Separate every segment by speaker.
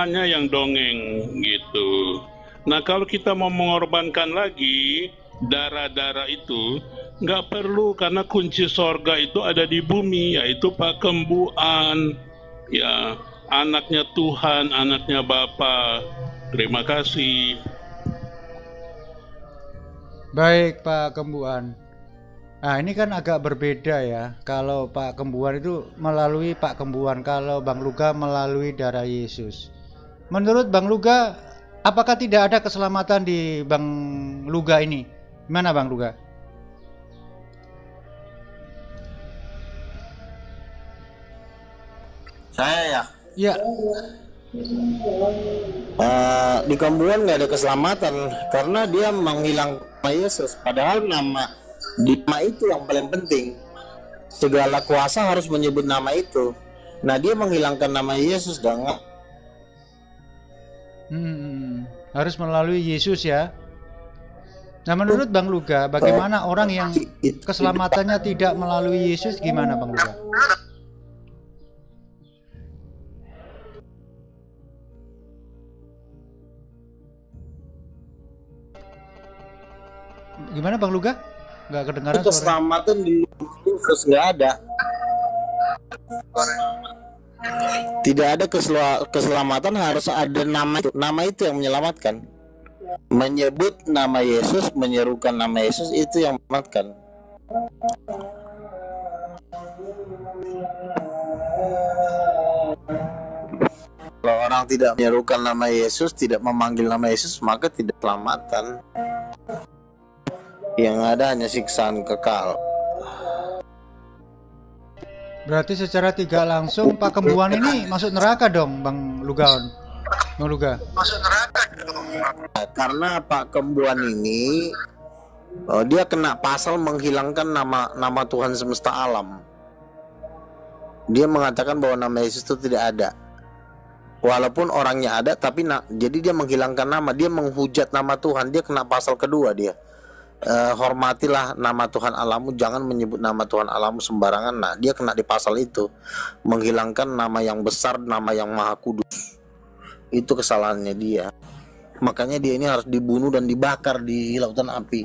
Speaker 1: namanya yang dongeng gitu. Nah kalau kita mau mengorbankan lagi darah-darah itu, nggak perlu karena kunci sorga itu ada di bumi, yaitu pakembuan, ya anaknya Tuhan, anaknya Bapa. Terima kasih.
Speaker 2: Baik Pak Kembuan. Nah ini kan agak berbeda ya. Kalau Pak Kembuan itu melalui Pak Kembuan, kalau Bang Luga melalui darah Yesus. Menurut Bang Luga, apakah tidak ada keselamatan di Bang Luga ini? Gimana Bang Luga?
Speaker 3: Saya ya.
Speaker 2: Ya,
Speaker 3: Eh, di Kembuan nggak ada keselamatan karena dia menghilang Yesus. Padahal nama nama itu yang paling penting. Segala kuasa harus menyebut nama itu. Nah dia menghilangkan nama Yesus dengan
Speaker 2: hmm, harus melalui Yesus ya. Nah menurut Bang Luga, bagaimana orang yang keselamatannya tidak melalui Yesus gimana Bang Luga? Gimana Bang Luga? Nggak kedengaran suara.
Speaker 3: keselamatan di Yesus nggak ada. Tidak ada kesela- keselamatan harus ada nama itu. Nama itu yang menyelamatkan. Menyebut nama Yesus, menyerukan nama Yesus itu yang menyelamatkan. Kalau orang tidak menyerukan nama Yesus, tidak memanggil nama Yesus, maka tidak selamatan. Yang ada hanya siksaan kekal.
Speaker 2: Berarti secara tidak langsung Pak Kembuan ini masuk neraka dong Bang Lugaon. Bang Luga.
Speaker 3: Nah, karena Pak Kembuan ini oh, dia kena pasal menghilangkan nama nama Tuhan semesta alam. Dia mengatakan bahwa nama Yesus itu tidak ada. Walaupun orangnya ada tapi na- jadi dia menghilangkan nama, dia menghujat nama Tuhan, dia kena pasal kedua dia. Eh, hormatilah nama Tuhan Allahmu, jangan menyebut nama Tuhan Allahmu sembarangan. Nah, dia kena di pasal itu. Menghilangkan nama yang besar, nama yang maha kudus. Itu kesalahannya dia. Makanya dia ini harus dibunuh dan dibakar di lautan api.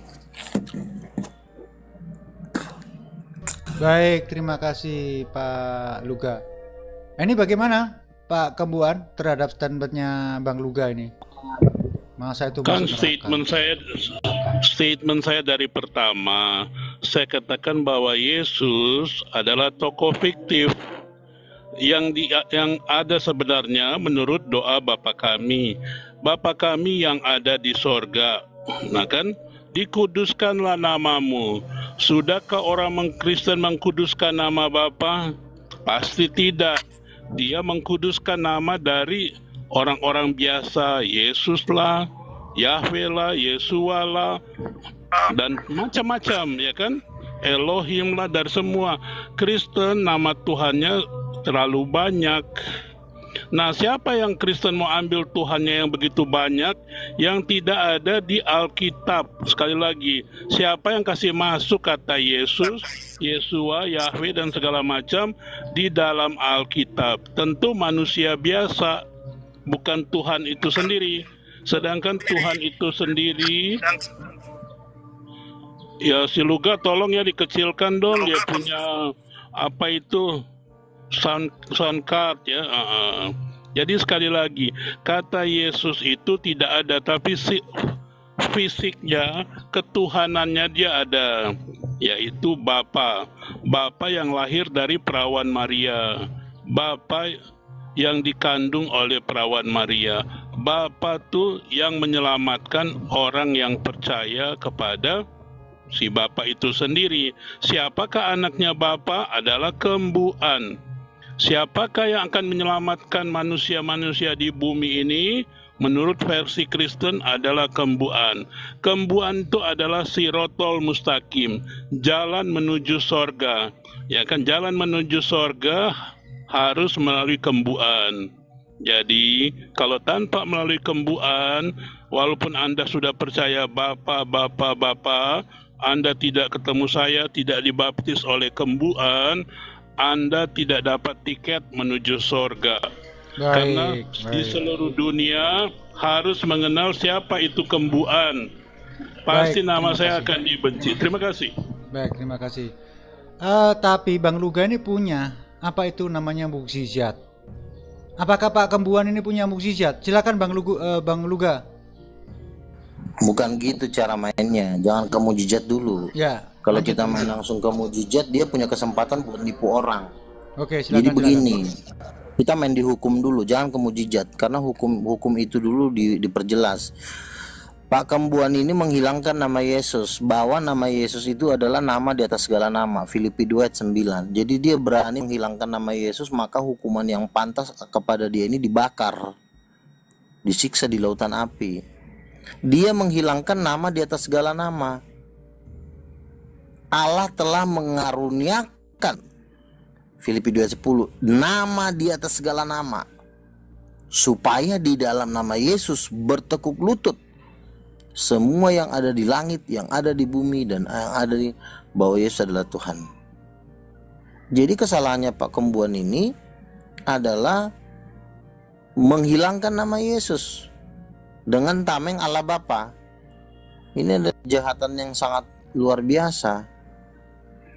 Speaker 2: Baik, terima kasih Pak Luga. Ini bagaimana Pak Kembuan terhadap statementnya Bang Luga ini? Masa itu
Speaker 1: Kan statement saya statement saya dari pertama saya katakan bahwa Yesus adalah tokoh fiktif yang di, yang ada sebenarnya menurut doa Bapa kami. Bapa kami yang ada di sorga. Nah kan dikuduskanlah namamu. Sudahkah orang mengkristen mengkuduskan nama Bapa? Pasti tidak. Dia mengkuduskan nama dari orang-orang biasa, Yesus lah, Yahweh lah, Yesua lah, dan macam-macam ya kan? Elohim lah dari semua Kristen nama Tuhannya terlalu banyak. Nah, siapa yang Kristen mau ambil Tuhannya yang begitu banyak yang tidak ada di Alkitab? Sekali lagi, siapa yang kasih masuk kata Yesus, Yesua, Yahweh dan segala macam di dalam Alkitab? Tentu manusia biasa, bukan Tuhan itu sendiri. Sedangkan Tuhan itu sendiri Ya si Luga tolong ya dikecilkan dong dia punya apa itu sound sound card ya. Ah, ah. Jadi sekali lagi kata Yesus itu tidak ada tapi si fisiknya ketuhanannya dia ada yaitu Bapa. Bapa yang lahir dari perawan Maria. Bapa yang dikandung oleh perawan Maria. Bapa tuh yang menyelamatkan orang yang percaya kepada si Bapa itu sendiri. Siapakah anaknya Bapa adalah kembuan. Siapakah yang akan menyelamatkan manusia-manusia di bumi ini? Menurut versi Kristen adalah kembuan. Kembuan itu adalah sirotol mustaqim, jalan menuju sorga. Ya kan jalan menuju sorga harus melalui kembuan. Jadi kalau tanpa melalui kembuan, walaupun Anda sudah percaya Bapa, Bapa, Bapa, anda tidak ketemu saya, tidak dibaptis oleh kembuan, Anda tidak dapat tiket menuju sorga. Karena
Speaker 2: Baik,
Speaker 1: di
Speaker 2: baik.
Speaker 1: seluruh dunia harus mengenal siapa itu kembuan. Pasti
Speaker 2: Baik,
Speaker 1: nama saya
Speaker 2: kasih.
Speaker 1: akan dibenci. Terima kasih.
Speaker 2: Baik, terima kasih. Eh, tapi Bang Luga ini punya apa itu namanya mukjizat? Apakah Pak Kembuan ini punya mukjizat? Silakan Bang Lugu, eh, Bang Luga.
Speaker 3: Bukan gitu cara mainnya. Jangan ke mujizat dulu.
Speaker 2: Ya.
Speaker 3: Kalau
Speaker 2: lanjut.
Speaker 3: kita main langsung ke mujizat, dia punya kesempatan buat nipu orang.
Speaker 2: Oke, silakan.
Speaker 3: Jadi
Speaker 2: silakan.
Speaker 3: begini, kita main di hukum dulu, jangan ke mujizat karena hukum hukum itu dulu di- diperjelas. Pak Kembuan ini menghilangkan nama Yesus, bahwa nama Yesus itu adalah nama di atas segala nama. Filipi 2 ayat 9. Jadi dia berani menghilangkan nama Yesus, maka hukuman yang pantas kepada dia ini dibakar. Disiksa di lautan api. Dia menghilangkan nama di atas segala nama. Allah telah mengaruniakan Filipi 2:10 nama di atas segala nama supaya di dalam nama Yesus bertekuk lutut semua yang ada di langit, yang ada di bumi dan yang ada di bahwa Yesus adalah Tuhan. Jadi kesalahannya Pak Kembuan ini adalah menghilangkan nama Yesus dengan tameng Allah Bapa. Ini adalah kejahatan yang sangat luar biasa.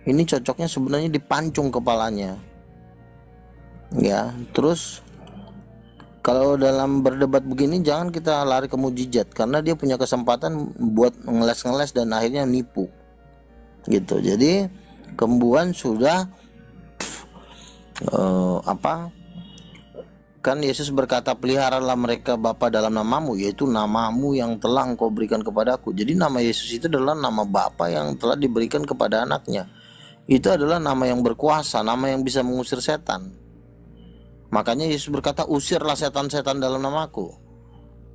Speaker 3: Ini cocoknya sebenarnya dipancung kepalanya. Ya, terus kalau dalam berdebat begini jangan kita lari ke mujizat karena dia punya kesempatan buat ngeles-ngeles dan akhirnya nipu. Gitu. Jadi kembuan sudah eh, apa? Kan Yesus berkata peliharalah mereka Bapa dalam namamu yaitu namamu yang telah engkau berikan kepadaku. Jadi nama Yesus itu adalah nama Bapa yang telah diberikan kepada anaknya. Itu adalah nama yang berkuasa, nama yang bisa mengusir setan. Makanya Yesus berkata usirlah setan-setan dalam namaku.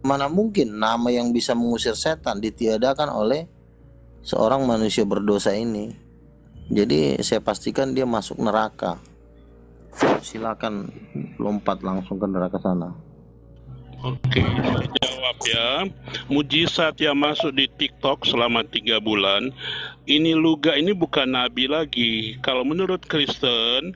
Speaker 3: Mana mungkin nama yang bisa mengusir setan ditiadakan oleh seorang manusia berdosa ini. Jadi saya pastikan dia masuk neraka silakan lompat langsung ke neraka sana.
Speaker 1: Oke, jawab ya. Mujizat yang masuk di TikTok selama tiga bulan, ini Luga ini bukan nabi lagi. Kalau menurut Kristen,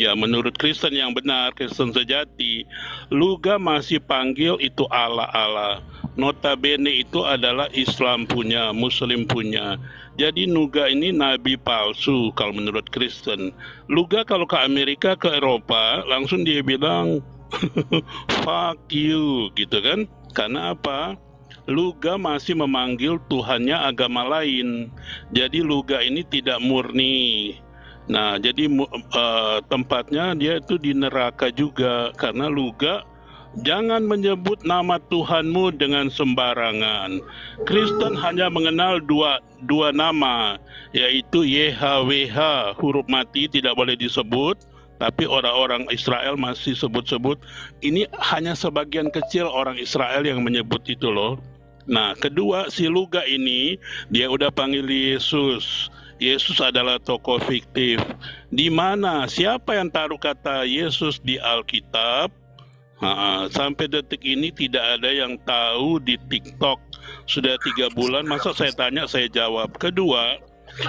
Speaker 1: ya menurut Kristen yang benar, Kristen sejati, Luga masih panggil itu Allah. Notabene itu adalah Islam punya, Muslim punya. Jadi Nuga ini nabi palsu kalau menurut Kristen. Luga kalau ke Amerika, ke Eropa, langsung dia bilang fuck you gitu kan karena apa Luga masih memanggil Tuhannya agama lain jadi Luga ini tidak murni nah jadi eh, tempatnya dia itu di neraka juga karena Luga Jangan menyebut nama Tuhanmu dengan sembarangan. Kristen hanya mengenal dua dua nama, yaitu YHWH, huruf mati tidak boleh disebut, tapi orang-orang Israel masih sebut-sebut. Ini hanya sebagian kecil orang Israel yang menyebut itu loh. Nah, kedua si Luga ini dia udah panggil Yesus. Yesus adalah tokoh fiktif. Di mana siapa yang taruh kata Yesus di Alkitab? Ha, sampai detik ini tidak ada yang tahu di TikTok sudah tiga bulan. Masa saya tanya saya jawab. Kedua,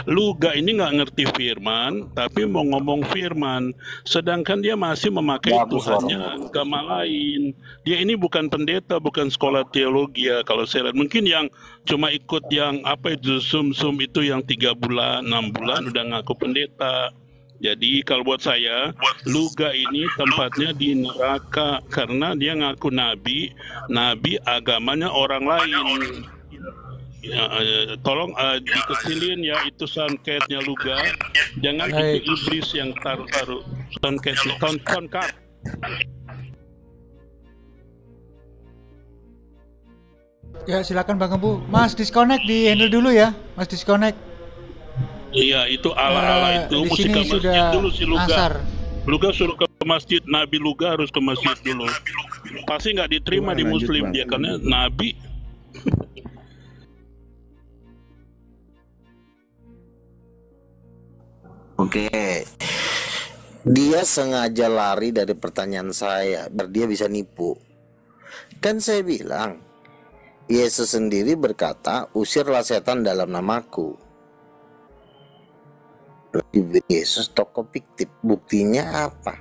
Speaker 1: Luga ini nggak ngerti firman, tapi mau ngomong firman, sedangkan dia masih memakai
Speaker 3: Bagus,
Speaker 1: Tuhannya agama lain. Dia ini bukan pendeta, bukan sekolah teologi ya. Kalau saya lihat mungkin yang cuma ikut yang apa itu zoom itu yang tiga bulan, enam bulan udah ngaku pendeta. Jadi kalau buat saya, Luga ini tempatnya di neraka karena dia ngaku nabi, nabi agamanya orang lain. Ya, eh, tolong eh, dikecilin ya itu soundcardnya Luga, jangan
Speaker 2: Baik.
Speaker 1: itu iblis yang taruh-taruh soundcard sound soundcard.
Speaker 2: Ya, silakan Bang Kembu. Mas disconnect di handle dulu ya. Mas disconnect.
Speaker 1: Iya itu ala-ala
Speaker 2: Eh,
Speaker 1: itu
Speaker 2: di
Speaker 1: mesti
Speaker 2: sini
Speaker 1: ke masjid
Speaker 2: sudah
Speaker 1: dulu si Luga.
Speaker 2: asar.
Speaker 1: Luga suruh ke masjid, Nabi Luga harus ke masjid dulu. Pasti nggak diterima
Speaker 4: Coba
Speaker 1: di
Speaker 4: lanjut,
Speaker 1: Muslim
Speaker 4: Bang.
Speaker 1: dia karena Nabi
Speaker 3: Oke. Dia sengaja lari dari pertanyaan saya biar dia bisa nipu. Kan saya bilang, Yesus sendiri berkata, "Usirlah setan dalam namaku." Yesus tokoh fiktif buktinya apa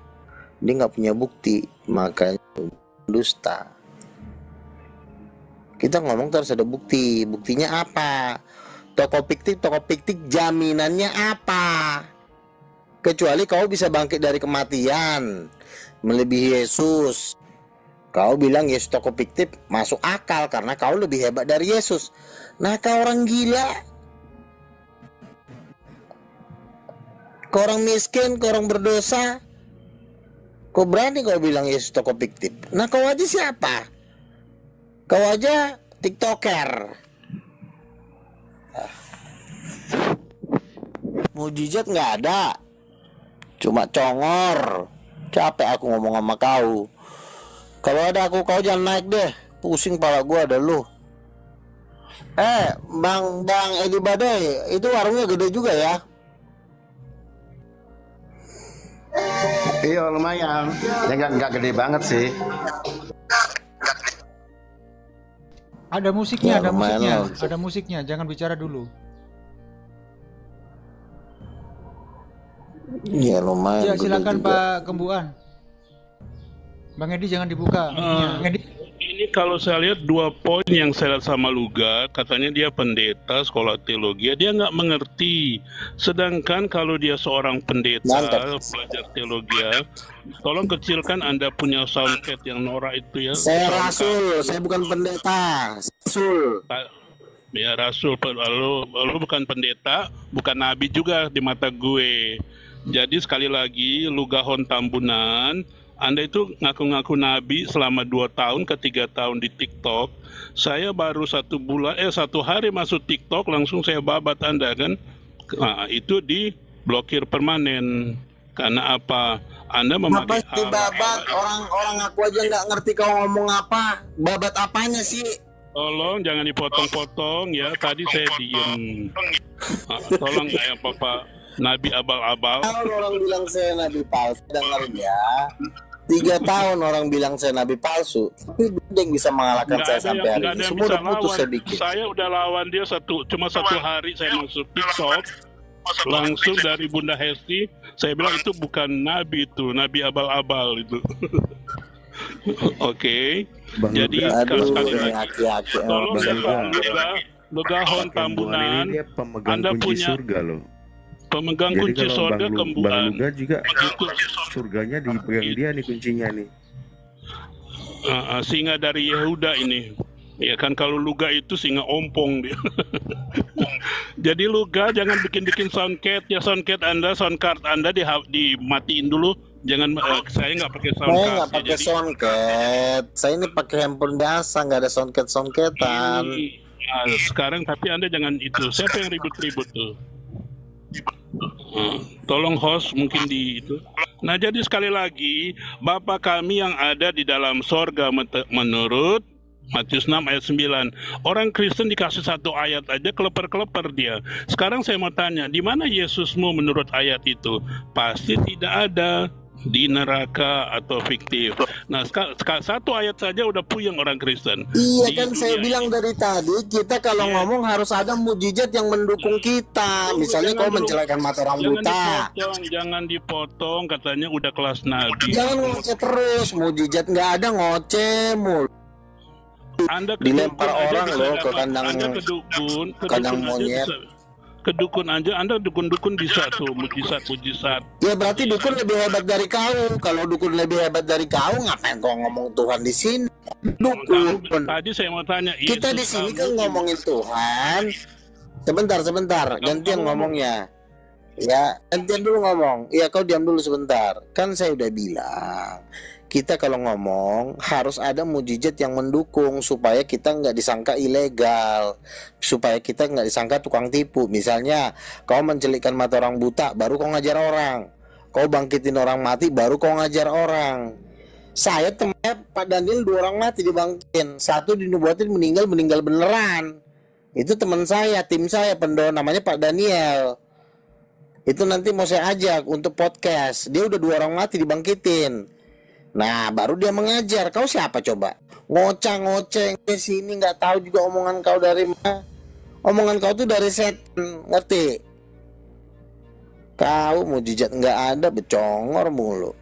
Speaker 3: dia nggak punya bukti makanya dusta kita ngomong terus ada bukti buktinya apa tokoh fiktif tokoh fiktif jaminannya apa kecuali kau bisa bangkit dari kematian melebihi Yesus. Kau bilang Yesus tokoh fiktif masuk akal karena kau lebih hebat dari Yesus. Nah kau orang gila. Kau orang miskin kau orang berdosa. Kau berani kau bilang Yesus tokoh fiktif nah kau aja siapa? Kau aja tiktoker. Mujizat nggak ada cuma congor capek aku ngomong sama kau kalau ada aku kau jangan naik deh pusing pala gua ada lu eh bang bang Edi Badai itu warungnya gede juga ya
Speaker 4: Iya lumayan. Ya nggak nggak gede banget sih.
Speaker 2: Ada musiknya,
Speaker 3: Ya,
Speaker 2: ada musiknya,
Speaker 3: lah.
Speaker 2: ada musiknya. Jangan bicara dulu.
Speaker 3: Iya lumayan
Speaker 2: Ya silakan
Speaker 3: juga.
Speaker 2: Pak Kembuan. Bang Edi jangan dibuka. Bang Edi.
Speaker 1: Ini kalau saya lihat dua poin yang saya lihat sama Luga, katanya dia pendeta sekolah teologi, dia nggak mengerti. Sedangkan kalau dia seorang pendeta
Speaker 3: Mantap.
Speaker 1: belajar teologi, ya, tolong kecilkan Anda punya soundcat yang norak itu ya.
Speaker 3: Saya
Speaker 1: Soundcard.
Speaker 3: rasul, saya bukan pendeta. Rasul.
Speaker 1: Ya Rasul, lalu, lalu bukan pendeta, bukan nabi juga di mata gue. Jadi sekali lagi, Lugahon Tambunan, Anda itu ngaku-ngaku nabi selama dua tahun ke tiga tahun di TikTok. Saya baru satu bulan, eh satu hari masuk TikTok, langsung saya babat Anda kan. Nah, itu di blokir permanen. Karena apa? Anda
Speaker 3: Apa
Speaker 1: memakai
Speaker 3: sih babat? Orang-orang aku aja nggak ngerti kau ngomong apa. Babat apanya sih?
Speaker 1: Tolong jangan dipotong-potong ya. Tadi saya diem. Ah, Tolong ya Bapak Nabi abal-abal.
Speaker 3: Tahun orang bilang saya nabi palsu, dengerin ya. Tiga tahun orang bilang saya nabi palsu, tapi yang bisa mengalahkan
Speaker 1: Nggak
Speaker 3: saya sampai
Speaker 1: yang,
Speaker 3: hari ini. Semua udah putus
Speaker 1: lawan.
Speaker 3: saya bikin.
Speaker 1: Saya udah lawan dia satu, cuma satu hari saya masuk TikTok. Langsung dari Bunda Hesti, saya bilang itu bukan nabi itu, nabi abal-abal itu. Oke.
Speaker 4: Bang
Speaker 1: Jadi kalau
Speaker 3: Aduh,
Speaker 1: sekali lagi, tolong ya. Pak Luga,
Speaker 4: Pak Kembuan
Speaker 1: Tambunan,
Speaker 4: ini dia pemegang
Speaker 1: Anda
Speaker 4: kunci
Speaker 1: punya
Speaker 4: surga loh.
Speaker 1: Pemegang
Speaker 4: Jadi
Speaker 1: kunci sorga
Speaker 4: Bang, Lu- Bang. Luga juga
Speaker 1: Itu
Speaker 4: surganya dipegang dia nih kuncinya nih.
Speaker 1: uh, uh, singa dari Yehuda ini. Ya kan kalau Luga itu singa ompong dia. Jadi Luga jangan bikin-bikin soundcat ya soundcat Anda, soundcard Anda di dimatiin dulu. Jangan eh, saya nggak pakai
Speaker 3: Saya
Speaker 1: soundcard.
Speaker 3: nggak
Speaker 1: ya.
Speaker 3: pakai
Speaker 1: Jadi
Speaker 3: soundcat. Saya ini pakai handphone biasa, nggak ada soundcat soundcatan.
Speaker 1: ini, ah, sekarang tapi Anda jangan itu. Siapa yang ribut-ribut tuh? Hmm, tolong host mungkin di itu. Nah jadi sekali lagi Bapa kami yang ada di dalam sorga menurut Matius 6 ayat 9 Orang Kristen dikasih satu ayat aja keleper-keleper dia Sekarang saya mau tanya Di mana Yesusmu menurut ayat itu? Pasti tidak ada di neraka atau fiktif. Nah, satu ayat saja udah puyeng orang Kristen.
Speaker 3: Iya
Speaker 1: Di
Speaker 3: kan saya bilang
Speaker 1: ini.
Speaker 3: dari tadi kita kalau
Speaker 1: Iya.
Speaker 3: ngomong harus ada mujizat yang mendukung kita.
Speaker 1: Tunggu,
Speaker 3: Misalnya
Speaker 1: jangan
Speaker 3: kau menjelekan mata orang
Speaker 1: Jangan
Speaker 3: buta.
Speaker 1: dipotong, jangan dipotong, katanya udah kelas nabi.
Speaker 3: Jangan ngoceh terus, mujizat nggak ada ngoceh mul.
Speaker 1: Anda
Speaker 3: Dilempar orang loh ke kandang- kandang monyet.
Speaker 1: bisa. Kedukun aja, Anda dukun-dukun bisa tuh, mujizat-mujizat.
Speaker 3: Ya berarti dukun lebih hebat dari kau. Kalau dukun lebih hebat dari kau, ngapain kau ngomong Tuhan di sini? Dukun.
Speaker 1: Tadi saya mau tanya,
Speaker 3: Kita di sini kan ngomongin Tuhan. Sebentar, sebentar. Gantian ngomongnya. Ya, gantian dulu ngomong. Iya, kau diam dulu sebentar. Kan saya udah bilang, kita kalau ngomong harus ada mujizat yang mendukung supaya kita nggak disangka ilegal, supaya kita nggak disangka tukang tipu. Misalnya, kau mencelikkan mata orang buta, baru kau ngajar orang. Kau bangkitin orang mati, baru kau ngajar orang. Saya temennya Pak Daniel dua orang mati dibangkitin, satu dinubuatin meninggal meninggal beneran. Itu teman saya, tim saya pendoa namanya Pak Daniel. Itu nanti mau saya ajak untuk podcast. Dia udah dua orang mati dibangkitin. Nah, baru dia mengajar. Kau siapa coba? Ngoceh-ngoceh ke sini nggak tahu juga omongan kau dari mana. Omongan kau tuh dari setan, ngerti? Tahu mujizat nggak ada, becongor mulu.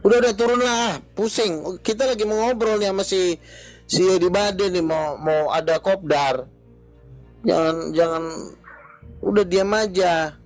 Speaker 3: Udah udah turun lah, pusing. Kita lagi mau ngobrol nih sama si si Edi Bade nih mau mau ada kopdar. Jangan jangan udah diam aja.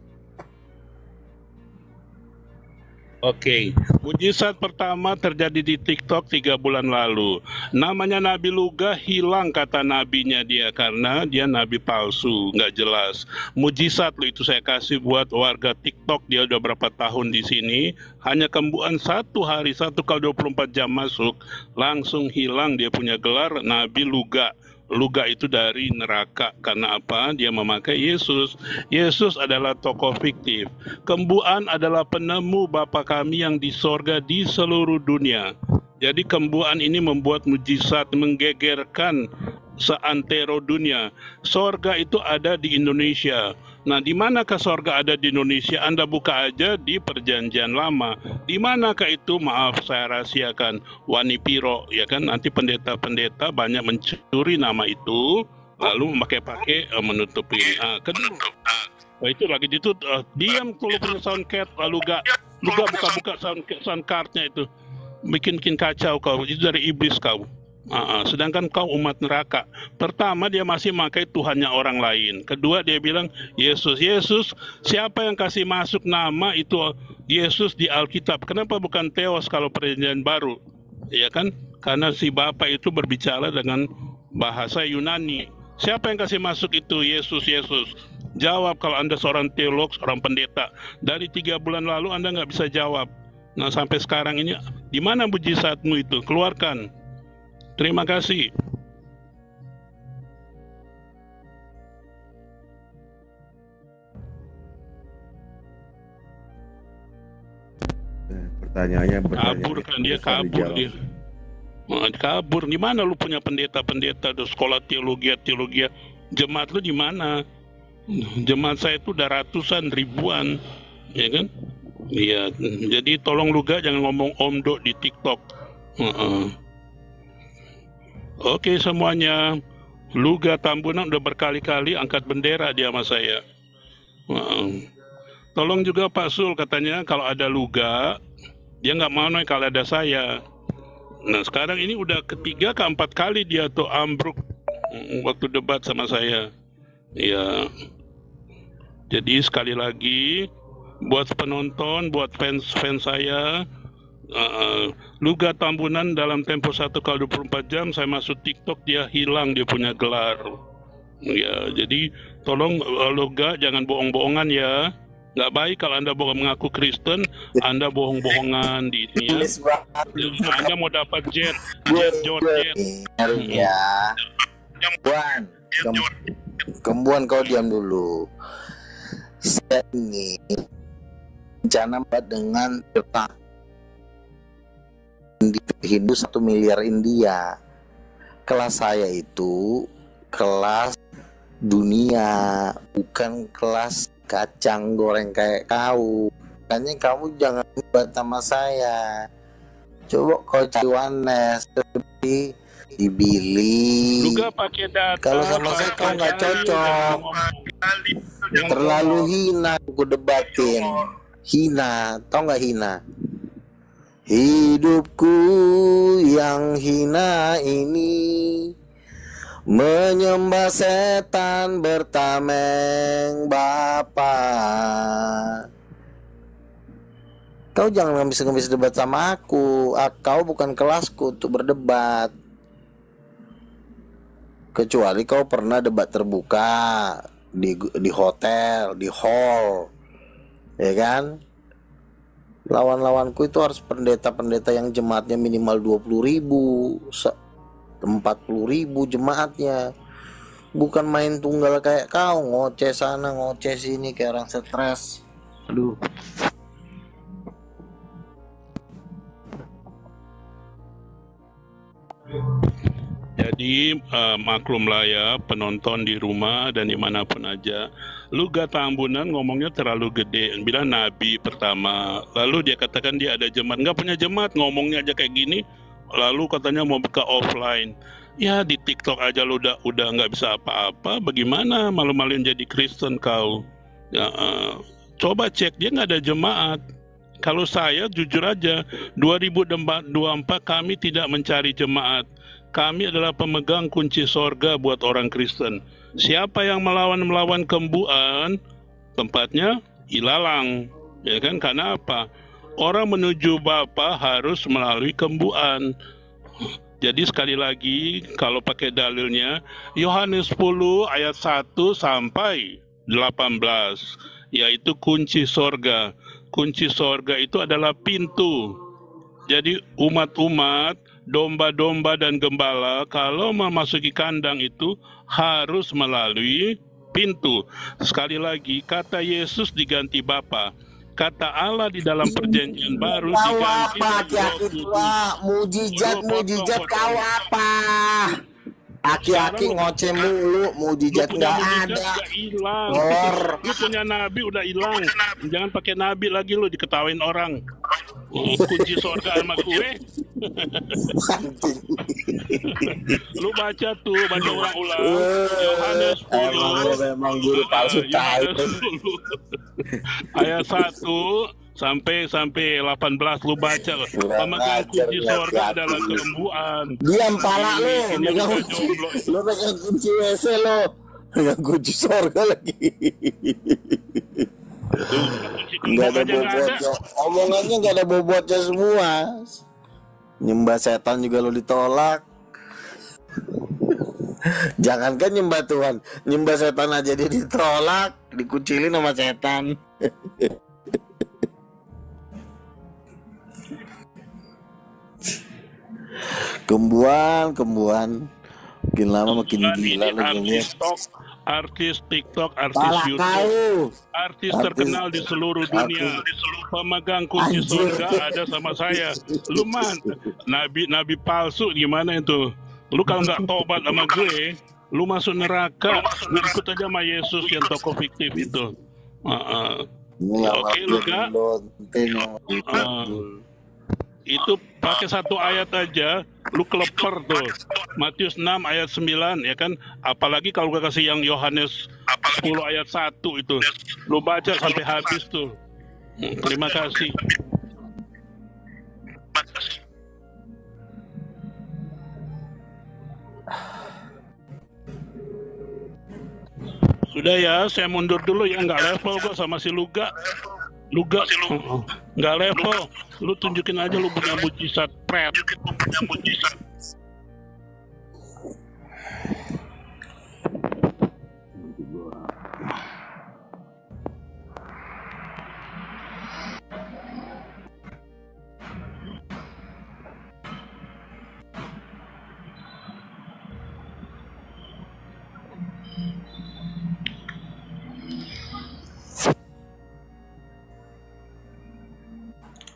Speaker 1: Oke, mujizat pertama terjadi di TikTok tiga bulan lalu. Namanya Nabi Luga hilang kata nabinya dia karena dia nabi palsu, nggak jelas. Mujizat lo itu saya kasih buat warga TikTok dia udah berapa tahun di sini. Hanya kembuan satu hari satu kali 24 jam masuk langsung hilang dia punya gelar Nabi Luga. Luga itu dari neraka karena apa? Dia memakai Yesus. Yesus adalah tokoh fiktif. Kembuan adalah penemu Bapa kami yang di sorga di seluruh dunia. Jadi kembuan ini membuat mujizat menggegerkan seantero dunia. Sorga itu ada di Indonesia. Nah, di manakah sorga ada di Indonesia? Anda buka aja di Perjanjian Lama. Di manakah itu? Maaf, saya rahasiakan. Wani Piro, ya kan? Nanti pendeta-pendeta banyak mencuri nama itu, lalu memakai-pakai uh, menutupi. Uh, kedua, uh, itu lagi itu uh, diam kalau punya sound cat, lalu gak, buka-buka sound, sound cardnya itu. Bikin-bikin kacau kau, itu dari iblis kau. Uh, sedangkan kau umat neraka. Pertama dia masih memakai Tuhannya orang lain. Kedua dia bilang Yesus, Yesus siapa yang kasih masuk nama itu Yesus di Alkitab. Kenapa bukan Theos kalau perjanjian baru? Ya kan? Karena si Bapak itu berbicara dengan bahasa Yunani. Siapa yang kasih masuk itu Yesus, Yesus? Jawab kalau Anda seorang teolog, seorang pendeta. Dari tiga bulan lalu Anda nggak bisa jawab. Nah sampai sekarang ini, di mana mujizatmu itu? Keluarkan. Terima kasih.
Speaker 4: Nah, pertanyaannya
Speaker 1: kabur kan dia kabur dia. Kabur di mana lu punya pendeta-pendeta di sekolah teologi teologi jemaat lu di mana? Jemaat saya itu udah ratusan ribuan, ya kan? Iya, jadi tolong lu gak jangan ngomong omdo di TikTok. Uh -uh. Oke semuanya, Luga Tambunan udah berkali-kali angkat bendera dia sama saya. Wow. Tolong juga Pak Sul katanya kalau ada Luga, dia nggak mau nih kalau ada saya. Nah sekarang ini udah ketiga keempat kali dia tuh ambruk waktu debat sama saya. Ya, jadi sekali lagi buat penonton, buat fans fans saya, uh, Luga Tambunan dalam tempo satu kali 24 jam saya masuk TikTok dia hilang dia punya gelar. Ya jadi tolong uh, Luga jangan bohong-bohongan ya. Nggak baik kalau anda bohong mengaku Kristen anda bohong-bohongan di ini ya. anda mau dapat jet jet jet jet
Speaker 3: ya Kembuan Kembuan kau diam dulu. Saya ini rencana dengan tetap Hindu satu miliar India. Kelas saya itu kelas dunia bukan kelas kacang goreng kayak kau. Makanya kamu jangan buat sama saya. Coba kau cari wanes di dibili kalau sama saya kau nggak cocok. terlalu hina aku debatin. Hina tau nggak hina Hidupku yang hina ini Menyembah setan bertameng Bapa. Kau jangan ngemis-ngemis debat sama aku. Kau bukan kelasku untuk berdebat. Kecuali kau pernah debat terbuka di, di hotel, di hall. Ya kan? Lawan-lawanku itu harus pendeta-pendeta yang jemaatnya minimal 20 ribu 40 ribu jemaatnya. Bukan main tunggal kayak kau ngoceh sana ngoceh sini kayak orang stres. Aduh
Speaker 1: Jadi uh, maklumlah ya penonton di rumah dan di mana pun aja. Lu gak tambunan ngomongnya terlalu gede. Bilang nabi pertama. Lalu dia katakan dia ada jemaat. Nggak punya jemaat ngomongnya aja kayak gini. Lalu katanya mau buka offline. Ya di TikTok aja lu udah udah nggak bisa apa-apa. Bagaimana malu-maluin jadi Kristen kau? Ya, eh, coba cek dia nggak ada jemaat. Kalau saya jujur aja 2024 kami tidak mencari jemaat. Kami adalah pemegang kunci sorga buat orang Kristen. Siapa yang melawan melawan kembuan, tempatnya ilalang, ya kan? Karena apa? Orang menuju Bapa harus melalui kembuan. Jadi sekali lagi kalau pakai dalilnya Yohanes 10 ayat 1 sampai 18 yaitu kunci sorga kunci sorga itu adalah pintu. Jadi umat-umat, domba-domba dan gembala kalau memasuki kandang itu harus melalui pintu. Sekali lagi, kata Yesus diganti Bapa. Kata Allah di dalam perjanjian baru
Speaker 3: Kau
Speaker 1: diganti
Speaker 3: apa? mujizat, mujizat kau apa? Aki-aki ngoceh mulu,
Speaker 1: Lu
Speaker 3: mujizat nggak ada. Or.
Speaker 1: Lu punya nabi udah hilang. Jangan pakai nabi lagi lu diketawain orang. Kunci sorga sama gue. Lu baca tuh, baca ulang-ulang.
Speaker 3: Eh,
Speaker 1: Yohanes 10.
Speaker 3: Emang lu memang guru palsu
Speaker 1: Ah,
Speaker 3: tahu.
Speaker 1: Yohanes 10. Ayat 1 sampai sampai 18 lu baca loh. Pemegang kunci
Speaker 3: hati.
Speaker 1: adalah kelembuan.
Speaker 3: Diam pala lu, megang kunci, lu megang kunci WC lu, megang kunci sorga lagi.
Speaker 1: Kunci
Speaker 3: Nggak ada bobotnya, omongannya nggak ada bobotnya semua. Nyembah setan juga lu ditolak. Jangankan nyembah Tuhan, nyembah setan aja dia ditolak, dikucilin sama setan. Kembuan, kembuan. Makin lama makin gila gini.
Speaker 1: artis TikTok, artis TikTok, artis
Speaker 3: Pala
Speaker 1: YouTube,
Speaker 3: kau.
Speaker 1: artis
Speaker 3: Artis-
Speaker 1: terkenal di seluruh dunia. Pemegang kunci
Speaker 3: Anjir.
Speaker 1: surga ada sama saya. Lu man, nabi nabi palsu gimana itu? Lu kalau nggak tobat sama gue, lu masuk neraka. Lu ikut aja sama Yesus yang tokoh fiktif itu. Ah.
Speaker 3: Ini yang
Speaker 1: Oke,
Speaker 3: waktu
Speaker 1: lu,
Speaker 3: yang waktu
Speaker 1: Ah. Itu pakai satu ayat aja. Lu keleper tuh. Matius 6 ayat 9 ya kan? Apalagi kalau gue kasih yang Yohanes 10 ayat 1 itu. Lu baca sampai habis tuh. Terima kasih. Sudah ya saya mundur dulu ya. Nggak level gua sama si Luga Luga nggak level. Lu tunjukin aja lu punya mujizat pret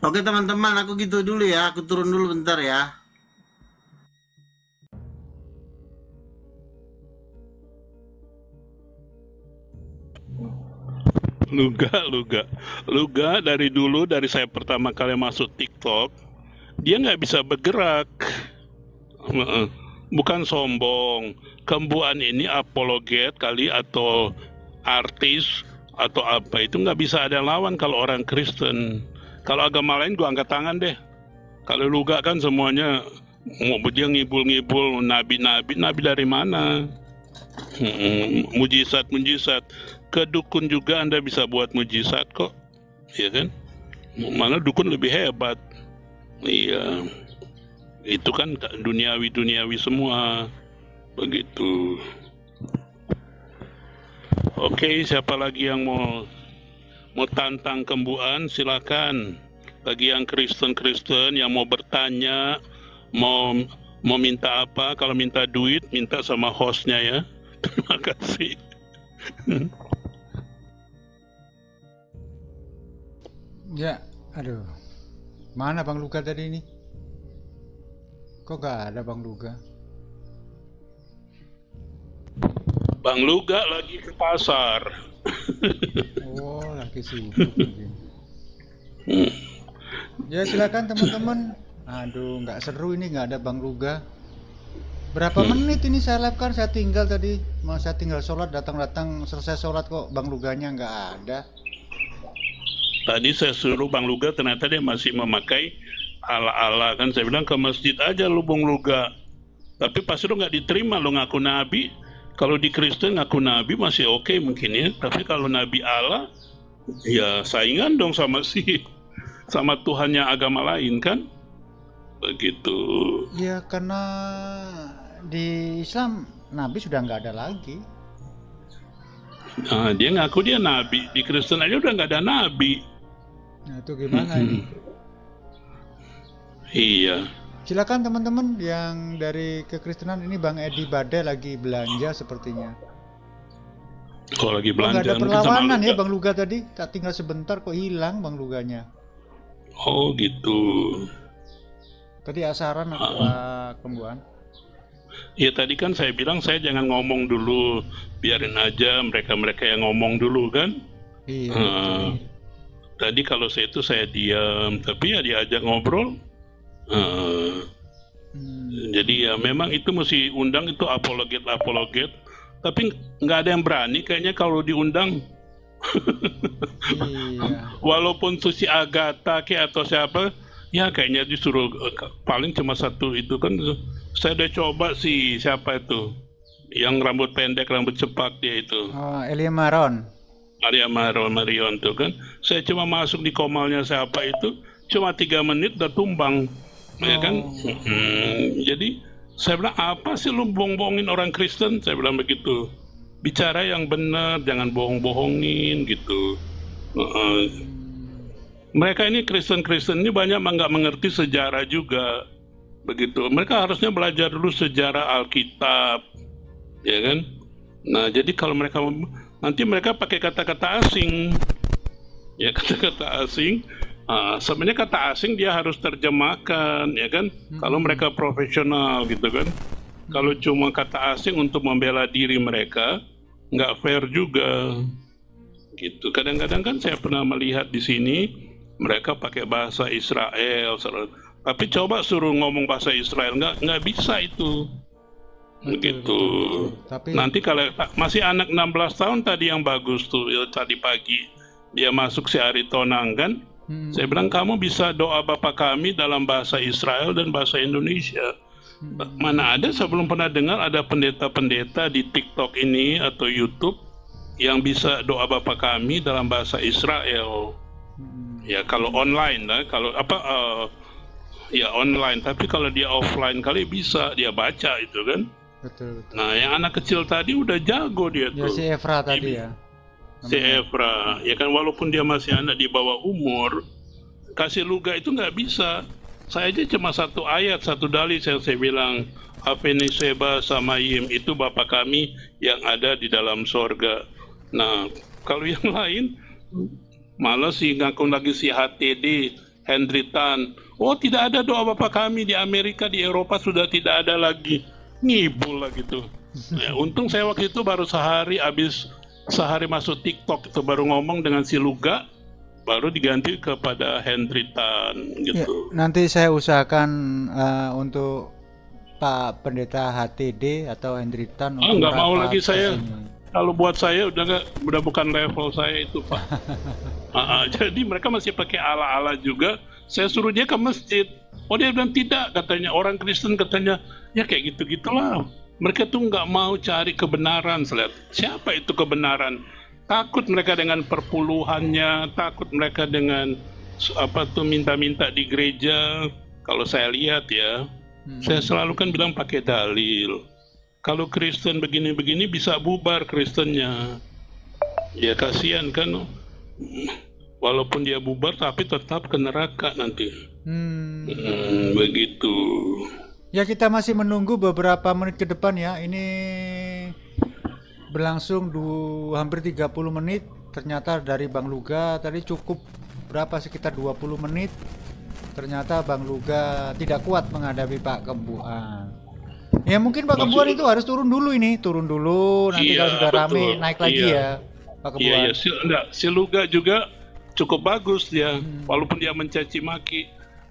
Speaker 3: Oke teman-teman, aku gitu dulu ya. Aku turun dulu bentar ya.
Speaker 1: Luga, Luga, Luga dari dulu dari saya pertama kali masuk TikTok, dia nggak bisa bergerak. Bukan sombong. Kembuan ini apologet kali atau artis atau apa itu nggak bisa ada lawan kalau orang Kristen. Kalau agama lain gua angkat tangan deh. Kalau Luga kan semuanya mau dia ngibul-ngibul nabi-nabi, nabi dari mana? Mm, mujizat mujizat. Ke dukun juga anda bisa buat mujizat kok. Ya kan? Mana dukun lebih hebat. Iya. Itu kan duniawi duniawi semua. Begitu. Oke siapa lagi yang mau mau tantang kembuan silakan bagi yang Kristen Kristen yang mau bertanya mau mau minta apa kalau minta duit minta sama hostnya ya terima kasih
Speaker 2: Ya, aduh. Mana Bang Luka tadi ini? Kok gak ada Bang Luka?
Speaker 1: Bang Luga lagi ke pasar
Speaker 2: Oh, lagi sibuk. Ya silakan teman-teman. Aduh, nggak seru ini nggak ada Bang Luga. Berapa
Speaker 1: Hmm.
Speaker 2: menit ini saya live kan saya tinggal tadi, mau saya tinggal sholat datang-datang selesai sholat kok Bang Luganya nggak ada.
Speaker 1: Tadi saya suruh Bang Luga ternyata dia masih memakai ala-ala kan saya bilang ke masjid aja lu Bang Luga. Tapi pasti lu nggak diterima lu ngaku nabi. Kalau di Kristen ngaku nabi masih oke mungkin ya. Tapi kalau nabi Allah ya saingan dong sama si sama Tuhannya agama lain kan. Begitu.
Speaker 2: Ya karena di Islam Nabi sudah nggak ada lagi.
Speaker 1: Nah, dia ngaku dia nabi. Di Kristen aja udah nggak ada nabi.
Speaker 2: Nah itu gimana ini?
Speaker 1: Iya.
Speaker 2: Silakan teman-teman yang dari kekristenan ini Bang Edi Bade lagi belanja sepertinya.
Speaker 1: Kalau lagi
Speaker 2: Oh,
Speaker 1: belanja
Speaker 2: ada
Speaker 1: mungkin sama
Speaker 2: perlawanan ya. Bang Luga tadi, tak tinggal sebentar kok hilang Bang Luganya.
Speaker 1: Oh gitu.
Speaker 2: Tadi asaran apa Pak Kembuan?
Speaker 1: Ya tadi kan saya bilang saya jangan ngomong dulu, biarin aja mereka-mereka yang ngomong dulu kan.
Speaker 2: Iya.
Speaker 1: Hmm. Tadi kalau saya itu saya diam, tapi ya diajak ngobrol.
Speaker 2: Hmm,
Speaker 1: jadi ya memang itu mesti undang itu apologet apologet, tapi nggak ada yang berani kayaknya kalau diundang.
Speaker 2: iya.
Speaker 1: Walaupun Susi Agatha kayak atau siapa, ya kayaknya disuruh ke- paling cuma satu itu kan. Saya udah coba sih siapa itu, yang rambut pendek rambut cepak dia itu.
Speaker 2: Oh, Elia Maron.
Speaker 1: Maria Maron Marion tuh kan saya cuma masuk di komalnya siapa itu cuma tiga menit udah tumbang ya kan?
Speaker 2: Oh.
Speaker 1: Hmm, jadi saya bilang apa sih lu bohong-bohongin orang Kristen? Saya bilang begitu. Bicara yang benar jangan bohong-bohongin gitu. Heeh. mereka ini Kristen-Kristen ini banyak nggak mengerti sejarah juga begitu. Mereka harusnya belajar dulu sejarah Alkitab ya kan? Nah jadi kalau mereka nanti mereka pakai kata-kata asing. Ya kata-kata asing ah, sebenarnya kata asing dia harus terjemahkan ya kan? Kalau mereka profesional gitu kan? Kalau cuma kata asing untuk membela diri mereka nggak fair juga. Gitu. Kadang-kadang kan saya pernah melihat di sini mereka pakai bahasa Israel tapi coba suruh ngomong bahasa Israel nggak nggak bisa itu. Begitu
Speaker 2: Tapi
Speaker 1: Nanti kalau masih anak 16 tahun tadi yang bagus tuh ya, tadi pagi. Dia masuk si Ari Tonang kan.
Speaker 2: Hmm,
Speaker 1: Saya bilang kamu bisa doa Bapa kami dalam bahasa Israel dan bahasa Indonesia.
Speaker 2: hmm,
Speaker 1: Mana ada saya belum pernah dengar ada pendeta-pendeta di TikTok ini atau YouTube yang bisa doa Bapa kami dalam bahasa Israel.
Speaker 2: hmm.
Speaker 1: Ya kalau online lah, kalau apa eh, ya online. Tapi kalau dia offline kali bisa dia baca itu kan.
Speaker 2: betul betul.
Speaker 1: Nah yang anak kecil tadi udah jago dia
Speaker 2: Ya
Speaker 1: tuh.
Speaker 2: si Evra tadi ya.
Speaker 1: Si Evra ya kan walaupun dia masih anak di bawah umur kasih luga itu nggak bisa. Saya aja cuma satu ayat satu dalil yang saya bilang Seba sama Yim itu bapak kami yang ada di dalam sorga. Nah kalau yang lain malah si ngaku lagi si HTD Henry Tan. Oh tidak ada doa bapak kami di Amerika di Eropa sudah tidak ada lagi. Ngibul lah gitu. Ya, untung saya waktu itu baru sehari habis sehari masuk TikTok itu baru ngomong dengan si Luga baru diganti kepada Henry Tan
Speaker 2: Ya,
Speaker 1: gitu.
Speaker 2: nanti saya usahakan eh, untuk Pak Pendeta HTD atau Hendritan
Speaker 1: Ah,
Speaker 2: untuk
Speaker 1: nggak mau lagi saya. Kalau buat saya udah nggak udah bukan level saya itu Pak. Ah, ah, jadi mereka masih pakai ala-ala juga. Saya suruh dia ke masjid. Oh dia bilang tidak katanya orang Kristen katanya ya kayak gitu gitulah. Mereka tuh nggak mau cari kebenaran. Lihat, Siapa itu kebenaran? Takut mereka dengan perpuluhannya, takut mereka dengan apa tuh minta-minta di gereja. Kalau saya lihat ya,
Speaker 2: Hmm.
Speaker 1: saya selalu kan bilang pakai dalil. Kalau Kristen begini-begini bisa bubar Kristennya. Ya kasihan kan. Walaupun dia bubar tapi tetap ke neraka nanti.
Speaker 2: Hmm.
Speaker 1: Hmm, begitu.
Speaker 2: Ya kita masih menunggu beberapa menit ke depan ya. Ini berlangsung du hampir 30 menit. Ternyata dari Bang Luga tadi cukup berapa sekitar 20 menit. Ternyata Bang Luga tidak kuat menghadapi Pak Kembuan. Ya mungkin Pak Kembuan itu harus turun dulu ini, turun dulu nanti
Speaker 1: Iya,
Speaker 2: kalau sudah rame
Speaker 1: betul.
Speaker 2: naik lagi
Speaker 1: Iya.
Speaker 2: ya Pak
Speaker 1: Iya,
Speaker 2: Kembuan.
Speaker 1: iya. Si, enggak, si Luga juga cukup bagus dia.
Speaker 2: Hmm.
Speaker 1: Walaupun dia mencaci maki.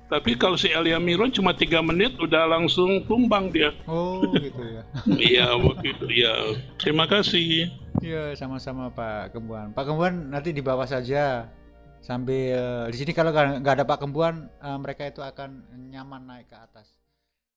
Speaker 1: Tapi kalau si Elia Miron cuma tiga menit udah langsung tumbang dia.
Speaker 2: Oh, gitu ya.
Speaker 1: Iya begitu ya. Terima kasih.
Speaker 2: Iya, sama-sama Pak Kembuan. Pak Kembuan nanti di bawah saja. Sambil di sini kalau nggak nggak ada Pak Kembuan, eh, mereka itu akan nyaman naik ke atas.